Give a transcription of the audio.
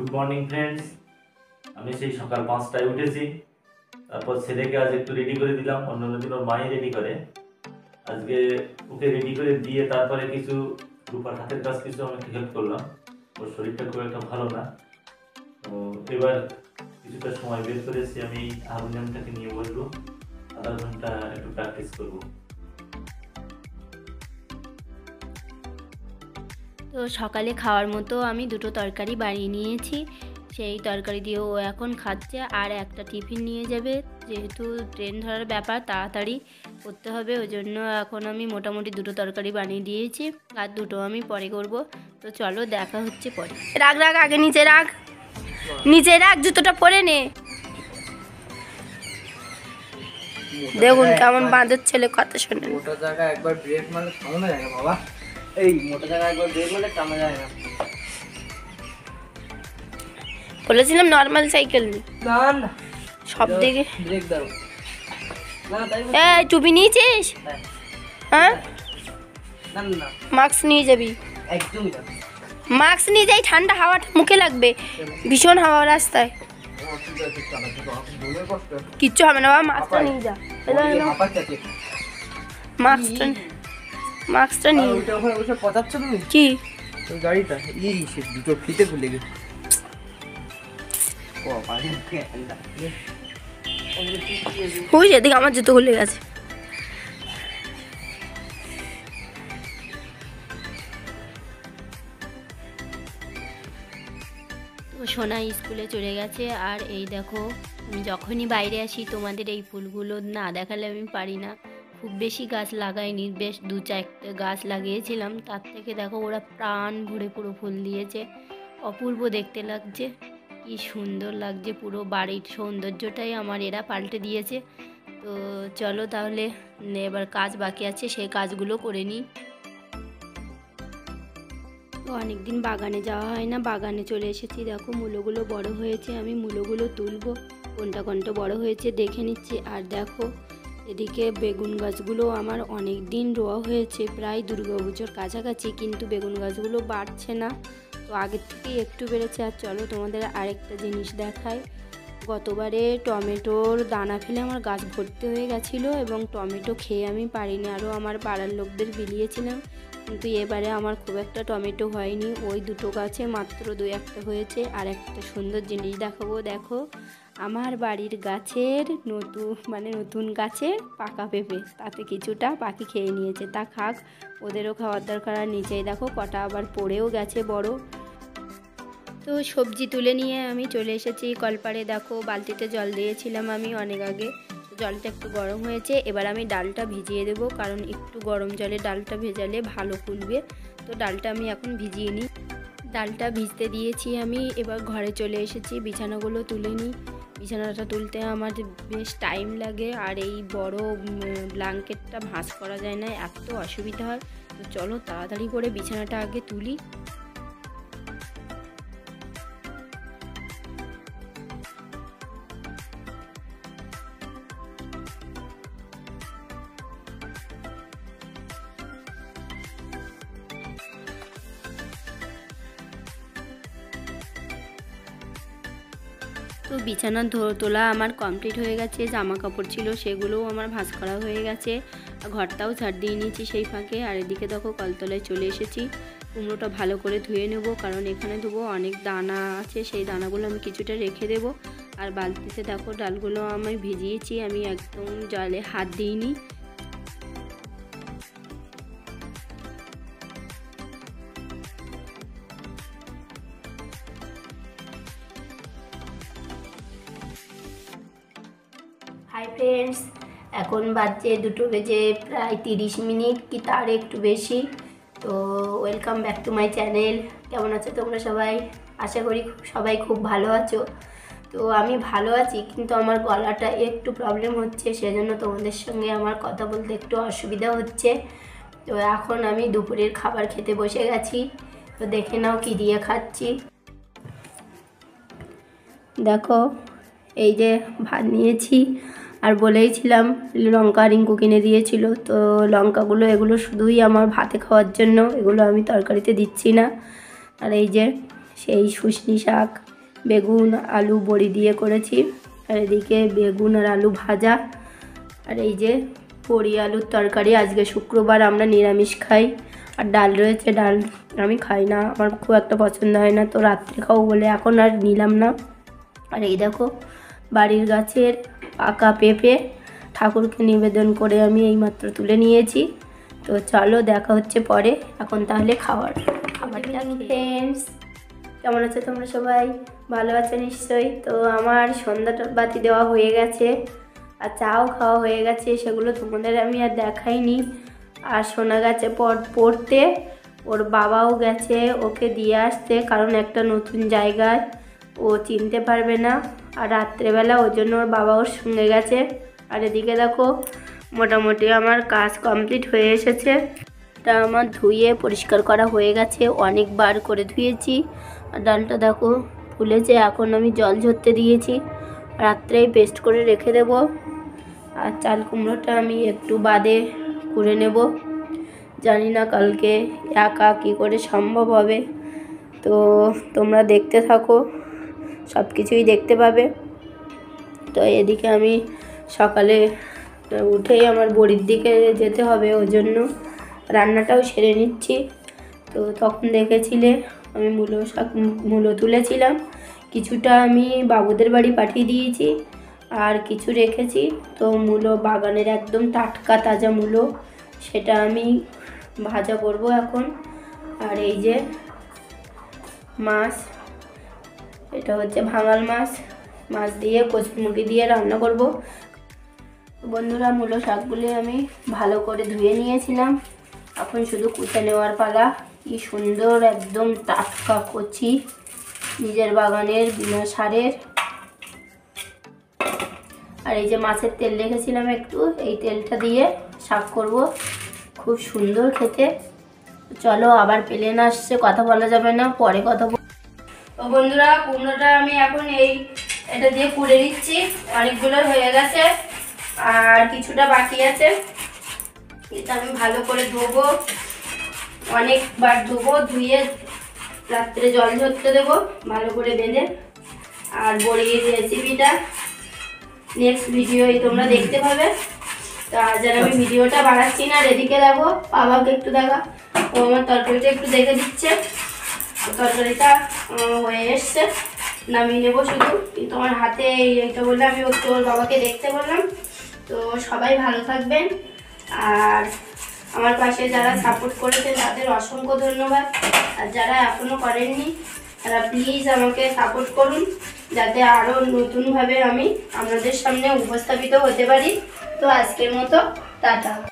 Good morning friends আমি সেই সকাল পাঁচটায় উঠেছি। তারপর ছেলেকে আজ একটু রেডি করে দিলাম। অন্য দিন ওর মাই রেডি করে। আজকে ওকে রেডি করে দিয়ে তারপরে কিছু রূপার হাতের কাজ কিছু আমি হেল্প করলাম। ওর শরীরটা খুব একটা ভালো না। তো এবার কিছুটা সময় বের করেছি। আমি হারমোনিয়ামটাকে নিয়ে বসবো। আধা ঘণ্টা একটু প্র্যাকটিস করব। তো সকালে খাওয়ার মতো আমি দুটো তরকারি বানিয়ে নিয়েছি। সেই তরকারি দিয়ে ও এখন খাচ্ছে আর একটা টিফিন নিয়ে যাবে। যেহেতু ট্রেন ধরার ব্যাপার, তাড়াতাড়ি করতে হবে, ওই জন্য এখন আমি মোটামুটি দুটো তরকারি বানিয়ে দিয়েছি আর দুটো আমি পরে করব। তো চলো দেখা হচ্ছে পরে। রাগ রাগ, আগে নিচে রাখ নিচে রাখ জুতোটা পরে নে। দেখুন কেমন বাঁধের ছেলে, কথা শোনে মোটা জায়গা একবার ব্রেক যায় বাবা? এই মোটা জায়গা একবার ব্রেক মারলে যায় না। বলেছিলাম নর্মাল সাইকেল না না। সব দিকে ব্রেক দাও। এই টুপি নিয়েছিস? হ্যাঁ। হ্যাঁ? মাস্ক নিয়ে যাবি। একদমই মাস্ক নিয়ে যাই ঠান্ডা হাওয়াটা মুখে লাগবে। ভীষণ হাওয়া রাস্তায়। কষ্ট। কিচ্ছু হবে না বাবা মাস্কটা নিয়ে যা। মাস্কটা মাস্কটা নিয়ে ওইটা ওখানে বসে পচাচ্ছ তুমি? কি? ওই গাড়িটা। এই সে দুটো ফিতে খুলে গেছে। ও বাড়ি ওই এদিকে আমার জুতো খুলে গেছে। সোনা স্কুলে চলে গেছে আর এই দেখো আমি যখনই বাইরে আসি তোমাদের এই ফুলগুলো না দেখালে আমি পারি না। খুব বেশি গাছ লাগাইনি, বেশ দু চারটে গাছ লাগিয়েছিলাম। তার থেকে দেখো ওরা প্রাণ ভরে পুরো ফুল দিয়েছে। অপূর্ব দেখতে লাগছে, কি সুন্দর লাগছে, পুরো বাড়ির সৌন্দর্যটাই আমার এরা পাল্টে দিয়েছে। তো চলো তাহলে, এবার কাজ বাকি আছে, সেই কাজগুলো করে নিই। তো অনেকদিন বাগানে যাওয়া হয় না, বাগানে চলে এসেছি। দেখো মূলোগুলো বড় হয়েছে, আমি মূলোগুলো তুলবো। কোনটা কোনটা বড় হয়েছে দেখে নিচ্ছি। আর দেখো এদিকে বেগুন গাছগুলো আমার অনেক দিন রোয়া হয়েছে, প্রায় দুর্গা পুজোর কাছাকাছি, কিন্তু বেগুন গাছগুলো বাড়ছে না। তো আগের থেকে একটু বেড়েছে। আর চলো তোমাদের আরেকটা জিনিস দেখায় গতবারে টমেটোর দানা ফেলে আমার গাছ ভর্তি হয়ে গেছিল এবং টমেটো খেয়ে আমি পারিনি। আরও আমার পাড়ার লোকদের বিলিয়েছিলাম কিন্তু এবারে আমার খুব একটা টমেটো হয়নি। ওই দুটো গাছে মাত্র দু একটা হয়েছে আর একটা সুন্দর জিনিস দেখাবো। দেখো, আমার বাড়ির গাছের নতুন মানে নতুন গাছের পাকা পেঁপে, তাতে কিছুটা পাখি খেয়ে নিয়েছে। তা খাক, ওদেরও খাওয়ার দরকার আর নিচেই দেখো, কটা আবার পড়েও গেছে বড়। তো সবজি তুলে নিয়ে আমি চলে এসেছি কলপাড়ে। দেখো, বালতিতে জল দিয়েছিলাম আমি অনেক আগে। জলটা একটু গরম হয়েছে, এবার আমি ডালটা ভিজিয়ে দেবো, কারণ একটু গরম জলে ডালটা ভেজালে ভালো ফুলবে। তো ডালটা আমি এখন ভিজিয়ে নিই। ডালটা ভিজতে দিয়েছি আমি, এবার ঘরে চলে এসেছি, বিছানাগুলো তুলে নিই। বিছানাটা তুলতে আমার বেশ টাইম লাগে, আর এই বড় ব্ল্যাঙ্কেটটা ভাঁজ করা যায় না, এত অসুবিধা হয়। তো চলো তাড়াতাড়ি করে বিছানাটা আগে তুলি। তো বিছানা তোলা আমার কমপ্লিট হয়ে গেছে জামা কাপড় ছিল সেগুলোও আমার ভাঁজ করা হয়ে গেছে। আর ঘরটাও ছাড় দিয়ে নিয়েছি সেই ফাঁকে। আর এদিকে দেখো কলতলায় চলে এসেছি। কুমড়োটা ভালো করে ধুয়ে নেব, কারণ এখানে ধুবো অনেক দানা আছে, সেই দানাগুলো আমি কিছুটা রেখে দেব। আর বালতিতে দেখো ডালগুলো আমি ভিজিয়েছি, আমি একদম জলে হাত দিইনি। হাই ফ্রেন্ডস এখন বাজছে দুটো বেজে প্রায় তিরিশ মিনিট, কি তার একটু বেশি। তো welcome back to my channel কেমন আছো তোমরা সবাই? আশা করি সবাই খুব ভালো আছো। তো আমি ভালো আছি, কিন্তু আমার গলাটা একটু প্রবলেম হচ্ছে, সেজন্য তোমাদের সঙ্গে আমার কথা বলতে একটু অসুবিধা হচ্ছে। তো এখন আমি দুপুরের খাবার খেতে বসে গেছি। তো দেখে নাও কী দিয়ে খাচ্ছি। দেখো, এই যে ভাত নিয়েছি। আর বলেইছিলাম, লঙ্কা রিঙ্কু কিনে দিয়েছিল। তো লঙ্কাগুলো, এগুলো শুধুই আমার ভাতে খাওয়ার জন্য, এগুলো আমি তরকারিতে দিচ্ছি না। আর এই যে, সেই শুশনি শাক, বেগুন, আলু, বড়ি দিয়ে করেছি। আর এদিকে বেগুন আর আলু ভাজা। আর এই যে, বড়ি আলুর তরকারি, আজকে শুক্রবার আমরা নিরামিষ খাই। আর ডাল রয়েছে, ডাল আমি খাই না, আমার খুব একটা পছন্দ হয় না। তো রাত্রে খাব বলে এখন আর নিলাম না। আর এই দেখো, বাড়ির গাছের পাকা পেঁপে ঠাকুরকে নিবেদন করে আমি এইমাত্র তুলে নিয়েছি। তো চলো দেখা হচ্ছে পরে। এখন তাহলে খাওয়ার ফ্রেন্ডস কেমন আছো তোমরা সবাই? ভালো আছো নিশ্চয়ই? তো আমার সন্ধ্যাটা বাতি দেওয়া হয়ে গেছে আর চাও খাওয়া হয়ে গেছে সেগুলো তোমাদের আমি আর দেখাইনি। আর শোনা গেছে পড়- পড়তে। ওর বাবাও গেছে ওকে দিয়ে আসতে কারণ একটা নতুন জায়গায় ও চিনতে পারবে না। আর রাত্রেবেলা ওই জন্য ওর বাবা ওর সঙ্গে গেছে। আর এদিকে দেখো, মোটামুটি আমার কাজ কমপ্লিট হয়ে এসেছে। এটা আমার ধুয়ে পরিষ্কার করা হয়ে গেছে, অনেকবার করে ধুয়েছি। আর ডালটা দেখো ফুলেছে, এখন আমি জল ঝরতে দিয়েছি। রাত্রেই পেস্ট করে রেখে দেব। আর চাল কুমড়োটা আমি একটু বাদে করে নেব। জানি না কালকে একা কী করে সম্ভব হবে। তো তোমরা দেখতে থাকো। সব কিছুই দেখতে পাবে। তো এদিকে আমি সকালে উঠেই আমার বড়ির দিকে যেতে হবে ওই জন্য রান্নাটাও সেরে নিচ্ছি। তো তখন দেখেছিলে, আমি মূলো শাক মূলো তুলেছিলাম। কিছুটা আমি বাবুদের বাড়ি পাঠিয়ে দিয়েছি, আর কিছু রেখেছি। তো মূলো বাগানের একদম টাটকা তাজা মূলো, সেটা আমি ভাজা করব এখন। আর এই যে মাছ এটা হচ্ছে ভাঙাল মাছ। মাছ দিয়ে কচুরমুখি দিয়ে রান্না করব। বন্ধুরা, মূলো শাকগুলি আমি ভালো করে ধুয়ে নিয়েছিলাম। এখন শুধু কুচে নেওয়ার পালা। কি সুন্দর একদম টাটকা কচি। নিজের বাগানের বিনা সারের। আর এই যে মাছের তেল রেখেছিলাম একটু, এই তেলটা দিয়ে শাক করব। খুব সুন্দর খেতে। চলো, আবার প্লেন আসছে, কথা বলা যাবে না, পরে কথা তো বন্ধুরা কুমড়োটা আমি এখন এই এটা দিয়ে পুড়ে দিচ্ছি অনেকগুলো হয়ে গেছে। আর কিছুটা বাকি আছে। এটা আমি ভালো করে ধোবো। অনেকবার ধোবো, ধুয়ে রাত্রে জল ঝরতে দেবো, ভালো করে বেঁধে। আর বড়ির রেসিপিটা নেক্সট ভিডিওই তোমরা দেখতে পাবে। তো আর আমি ভিডিওটা বাড়াচ্ছি না রেডিকে দেখো, বাবাকে একটু দেখা। ও আমার তরকারিটা একটু দেখে দিচ্ছে। তরকারিটা হয়ে এসছে। নামিয়ে নেব শুধু। কিন্তু আমার হাতে এই- এইটা বললে আমি ওর বাবাকে দেখতে বললাম। তো সবাই ভালো থাকবেন। আর আমার পাশে যারা সাপোর্ট করেছে তাদের অসংখ্য ধন্যবাদ। আর যারা এখনও করেননি, তারা প্লিজ আমাকে সাপোর্ট করুন, যাতে আরও নতুনভাবে আমি আপনাদের সামনে উপস্থাপিত হতে পারি। তো আজকের মতো, টাটা।